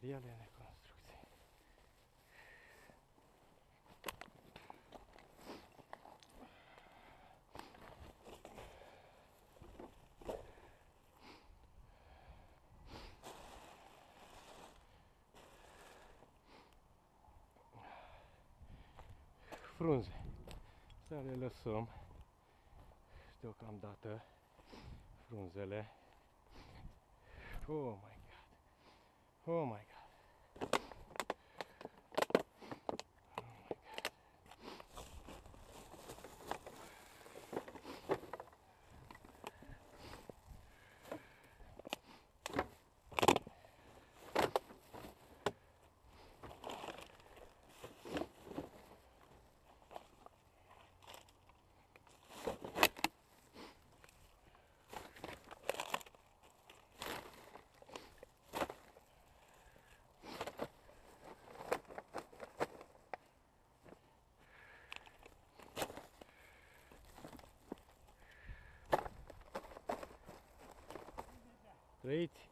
materiale de construcție. Frunze. Să le lăsăm deocamdată frunzele. Oh my god. Oh my god. Great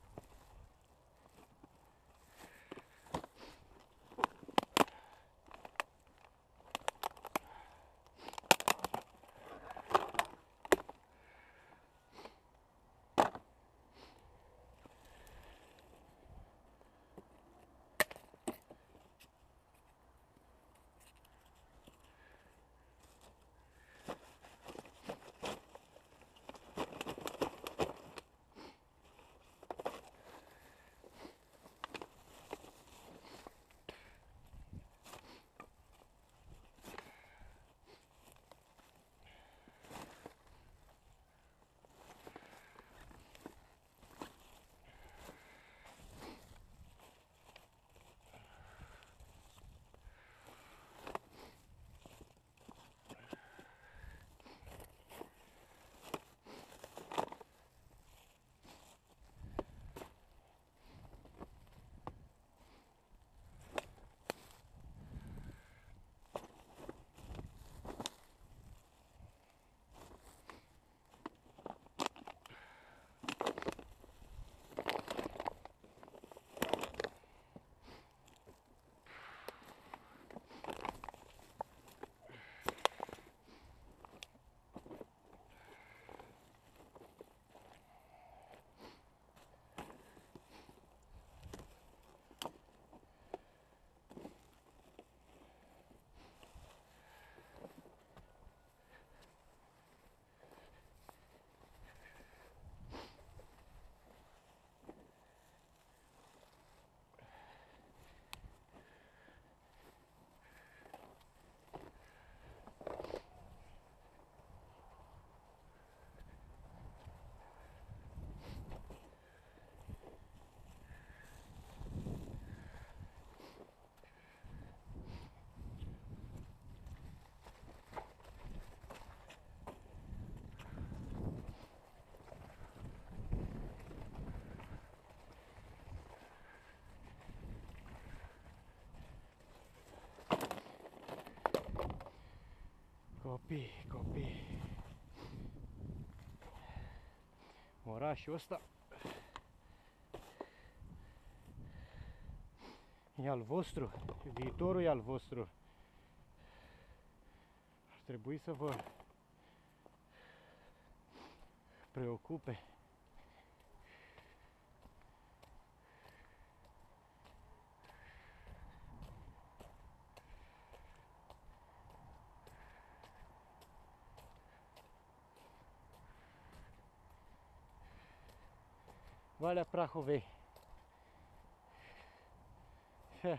Orașul ăsta e al vostru, viitorul e al vostru. Ar trebui să vă preocupe. vale a prachowy. Yeah.